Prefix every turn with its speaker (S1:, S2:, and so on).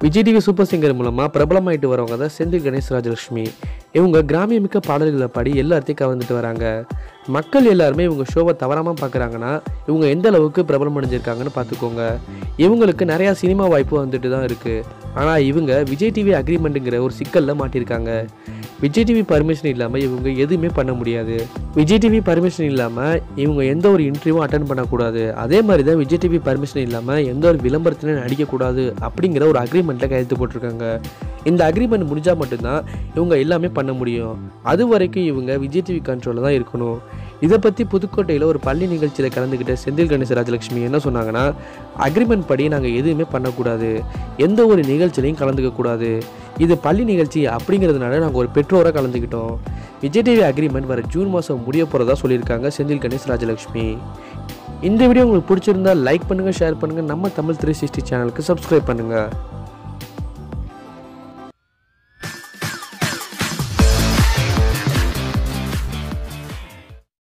S1: Vijay TV super singer மூலமாக பிரபலமாயிட்டு வரவங்க தான் செந்தில் கணேஷ் ராஜலட்சுமி இவங்க கிராமியமிக்க பாடல்களை பாடி எல்லாத்தையும் கவர்ந்துட்டு வராங்க. மக்கள் எல்லாருமே இவங்க ஷோவை தவறாமல் பார்க்குறாங்கன்னா இவங்க எந்த அளவுக்கு பிரபலம் அடைஞ்சிருக்காங்கன்னு பார்த்துக்கோங்க இவங்களுக்கு நிறையா சினிமா வாய்ப்பு வந்துட்டு தான் இருக்குது ஆனால் இவங்க விஜய் டிவி அக்ரிமெண்ட்டுங்கிற ஒரு சிக்கலில் மாட்டியிருக்காங்க விஜய் டிவி பர்மிஷன் இல்லாமல் இவங்க எதுவுமே பண்ண முடியாது. விஜய் டிவி பர்மிஷன் இல்லாமல் இவங்க எந்த ஒரு இன்டர்வியூவும் அட்டன் பண்ணக்கூடாது. அதே மாதிரி தான் விஜய் டிவி பர்மிஷன் இல்லாமல் எந்த ஒரு விளம்பரத்திலையும் நடிக்கக்கூடாது அப்படிங்கிற ஒரு அக்ரிமெண்ட்டில் கையெழுத்து போட்டிருக்காங்க. இந்த அக்ரிமெண்ட் முடிஞ்சால் மட்டும்தான் இவங்க எல்லாமே பண்ண முடியும். அது வரைக்கும் இவங்க விஜய் டிவி கண்ட்ரோலில் தான் இருக்கணும். இதை பற்றி புதுக்கோட்டையில் ஒரு பள்ளி நிகழ்ச்சியில் கலந்துக்கிட்ட செந்தில் கணேச ராஜலட்சுமி என்ன சொன்னாங்கன்னா அக்ரிமெண்ட் படி நாங்கள் எதுவுமே பண்ணக்கூடாது. எந்த ஒரு நிகழ்ச்சியிலையும் கலந்துக்கக்கூடாது இது பள்ளி நிகழ்ச்சி அப்படிங்கிறதுனால நாங்கள் ஒரு பெற்றோராக கலந்துக்கிட்டோம். விஜய் டிவி அக்ரிமெண்ட் வர ஜூன் மாதம் முடிய போகிறதா சொல்லியிருக்காங்க செந்தில் கணேஷ் ராஜலட்சுமி. இந்த வீடியோ உங்களுக்கு பிடிச்சிருந்தா லைக் பண்ணுங்கள் ஷேர் பண்ணுங்கள் நம்ம தமிழ் த்ரீ சிக்ஸ்டி சேனலுக்கு சப்ஸ்கிரைப் பண்ணுங்கள்